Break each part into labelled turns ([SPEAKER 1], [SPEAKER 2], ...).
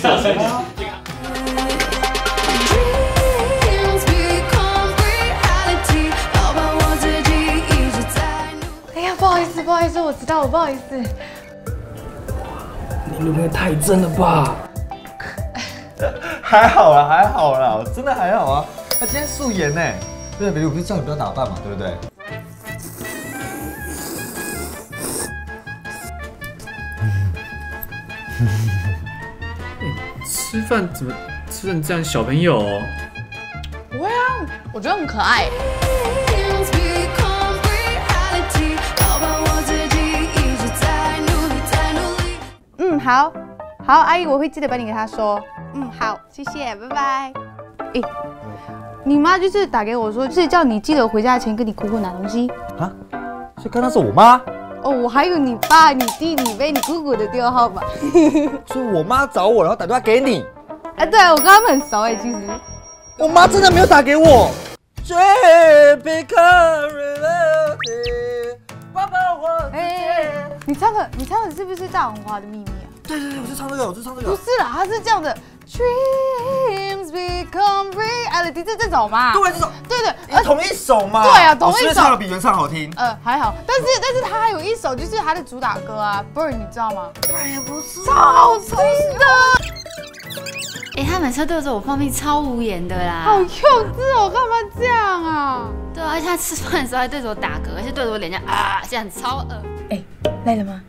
[SPEAKER 1] 哎呀，不好意思，不好意思，我知道了，不好意思。
[SPEAKER 2] 你女朋友太真了吧？
[SPEAKER 3] 还好啦，还好啦，真的还好啊。他今天素颜呢，对，baby，我不是叫你不要打扮嘛，对不对？
[SPEAKER 2] 吃饭怎么吃成这样？小朋友哦，
[SPEAKER 1] 不会啊，我觉得很可爱。嗯，好，好，阿姨，我会记得帮你给她说。嗯，好，谢谢，拜拜。哎，你妈就是打给我说，就是叫你记得回家前跟你姑姑拿东西。
[SPEAKER 3] 啊？所以刚刚是我妈，
[SPEAKER 1] 哦，我还有你爸、你弟、你妹、你姑姑的电话号码。
[SPEAKER 3] 所以我妈找我，然后打电话给你。
[SPEAKER 1] 哎，对啊，我跟他们很熟哎，其实。
[SPEAKER 3] 我妈真的没有打给我。
[SPEAKER 1] 爸爸，我哎，你唱的，你唱的是不是大红花的秘密啊？
[SPEAKER 3] 对对对，我就唱这个，我就唱这个。
[SPEAKER 1] 不是啦，他是这样的，Dreams become reality，这这首嘛。
[SPEAKER 3] 对，这种，
[SPEAKER 1] 对对，
[SPEAKER 3] 呃同一首嘛。
[SPEAKER 1] 对啊同一首
[SPEAKER 3] 唱的比原唱好听。
[SPEAKER 1] 呃还好，但是但是他还有一首就是他的主打歌啊，Burn，你知道吗？
[SPEAKER 3] 哎呀，不是。
[SPEAKER 1] 超好听的，
[SPEAKER 4] 哎、他每次对着我放屁超无言的啦。
[SPEAKER 1] 好幼稚哦，干嘛这样啊？
[SPEAKER 4] 对啊，而且他吃饭的时候还对着我打嗝，而且对着我脸这样啊，这样超恶。
[SPEAKER 1] 哎，累了吗？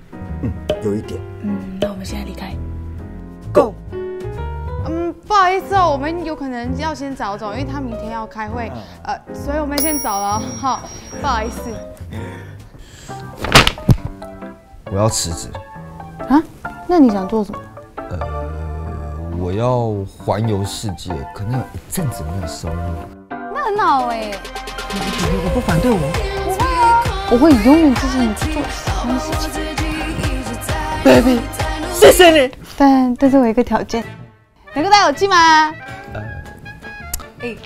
[SPEAKER 3] 嗯，有一点。
[SPEAKER 1] 嗯，那我们现在离开。
[SPEAKER 3] Go。
[SPEAKER 1] 嗯，不好意思哦，我们有可能要先早走，因为他明天要开会，呃，所以我们先走了，哈，不好意思。
[SPEAKER 3] 我要辞职，
[SPEAKER 1] 啊？那你想做什么？
[SPEAKER 3] 我要环游世界，可能有一阵子没有收入。
[SPEAKER 1] 那很好哎，
[SPEAKER 3] 我不反对我。
[SPEAKER 1] 我会永远支持你去做喜欢的事情。
[SPEAKER 3] Baby，谢谢你。
[SPEAKER 1] 但但是我有一个条件，能够带我去吗？
[SPEAKER 3] 呃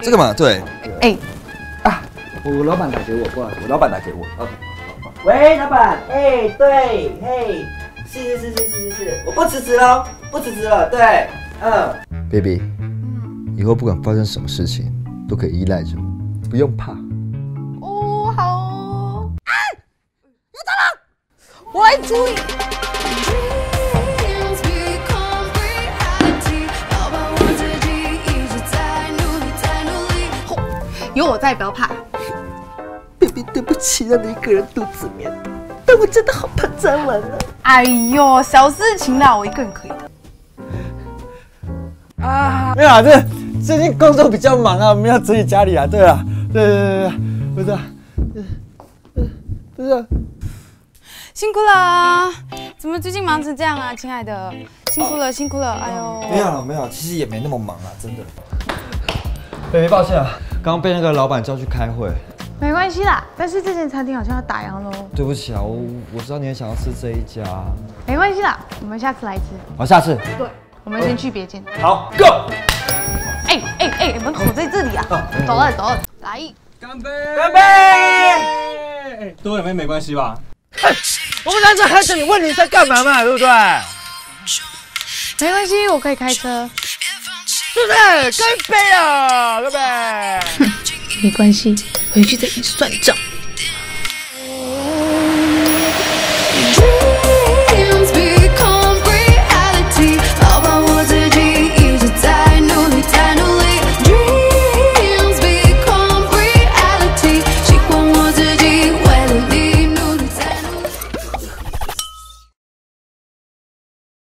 [SPEAKER 3] 这个嘛，对。
[SPEAKER 1] 哎，
[SPEAKER 5] 我老板打给我，过来，我老板打给我。OK，好，好喂，老板，哎，对，嘿，是是是是是是是，我不辞职喽，不辞职了，对，嗯。
[SPEAKER 3] Baby，以后不管发生什么事情，都可以依赖着，不用怕。
[SPEAKER 1] 哦，好哦。啊！又到了，我来处理。有我在，不要怕。
[SPEAKER 5] baby，对不起，让你一个人独自面对，但我真的好怕蟑螂啊。
[SPEAKER 1] 哎呦，小事情啦，我一个人可以的。
[SPEAKER 3] 啊没有啊，这最近工作比较忙啊，我们要整理家里啊。对啊，对对对对，不是啊，不是啊。
[SPEAKER 1] 辛苦了，怎么最近忙成这样啊，亲爱的？辛苦了，辛苦了，哎呦。
[SPEAKER 3] 没有了，没有，其实也没那么忙啊，真的。baby，抱歉啊，刚刚被那个老板叫去开会，
[SPEAKER 1] 没关系啦，但是这间餐厅好像要打烊喽。
[SPEAKER 3] 对不起啊，我我知道你很想要吃这一家。
[SPEAKER 1] 没关系啦，我们下次来吃。
[SPEAKER 3] 好，下次。
[SPEAKER 1] 对，我们先去别间。
[SPEAKER 3] 好，Go。
[SPEAKER 1] 哎哎哎，门口在这里啊！走了走了，来。
[SPEAKER 2] 干杯！
[SPEAKER 3] 干杯！
[SPEAKER 2] 多两杯没关系吧？
[SPEAKER 3] 我们男生喝酒，你问你在干嘛嘛，对不对？
[SPEAKER 1] 没关系，我可以开车。
[SPEAKER 3] 是不是？干杯啊，对不对？
[SPEAKER 1] 没关系，回去再跟你算账。